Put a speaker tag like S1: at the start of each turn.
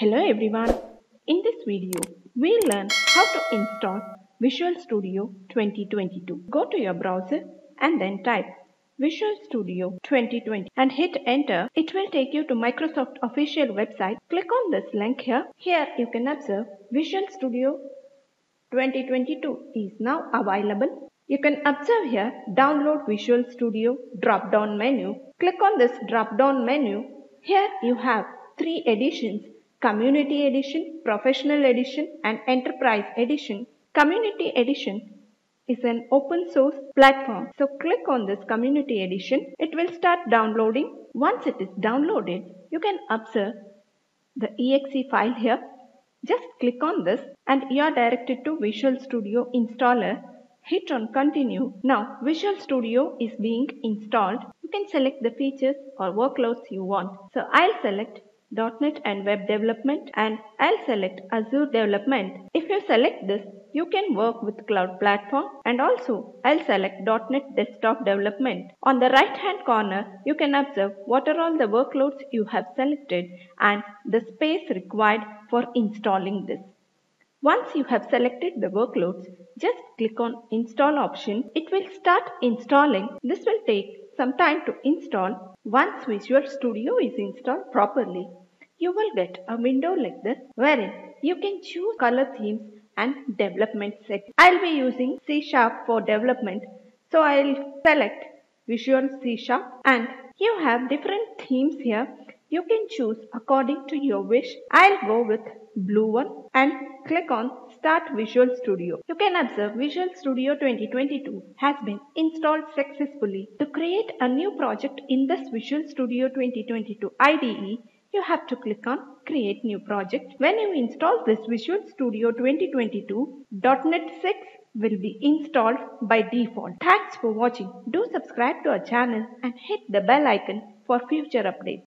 S1: Hello everyone. In this video, we'll learn how to install Visual Studio 2022. Go to your browser and then type Visual Studio 2020 and hit enter. It will take you to Microsoft official website. Click on this link here. Here you can observe Visual Studio 2022 is now available. You can observe here download Visual Studio drop down menu. Click on this drop down menu. Here you have three editions Community Edition, Professional Edition and Enterprise Edition. Community Edition is an open source platform. So click on this Community Edition. It will start downloading. Once it is downloaded, you can observe the exe file here. Just click on this and you are directed to Visual Studio installer. Hit on continue. Now Visual Studio is being installed. You can select the features or workloads you want. So I'll select .NET and Web Development and I'll select Azure Development. If you select this, you can work with Cloud Platform and also I'll select .NET Desktop Development. On the right hand corner, you can observe what are all the workloads you have selected and the space required for installing this. Once you have selected the workloads, just click on install option. It will start installing. This will take some time to install. Once Visual Studio is installed properly, you will get a window like this wherein you can choose color themes and development set. I'll be using C Sharp for development. So I'll select Visual C Sharp and you have different themes here. You can choose according to your wish. I'll go with blue one and click on Start Visual Studio. You can observe Visual Studio 2022 has been installed successfully. To create a new project in this Visual Studio 2022 IDE, you have to click on create new project. When you install this Visual Studio 2022, .NET 6 will be installed by default. Thanks for watching. Do subscribe to our channel and hit the bell icon for future updates.